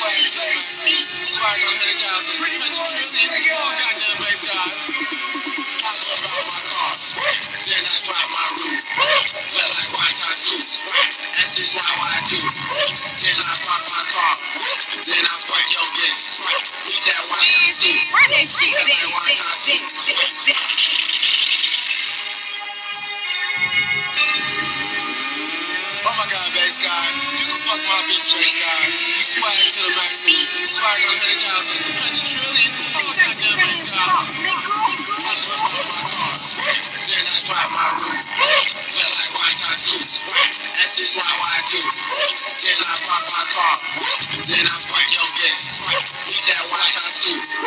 Swag on hundred thousand. Pretty much a trillion. Oh, goddamn Based God. I jump out my car. Then I drop my roof. Look like white tattoos. That's just how I do. Then I park my car. Then I fuck your bitch. With that white tattoo. Run that shit, Look Zach, like white Zach, tattoo. Zach, Zach, Zach. Oh my god, Based God. You can fuck my bitch, Based God swag to the maximum. Swag on 100,000, Oh, that's the fuck, nigga. Then I drop my roof. Then I fuck your bitch. Eat that white tattoo.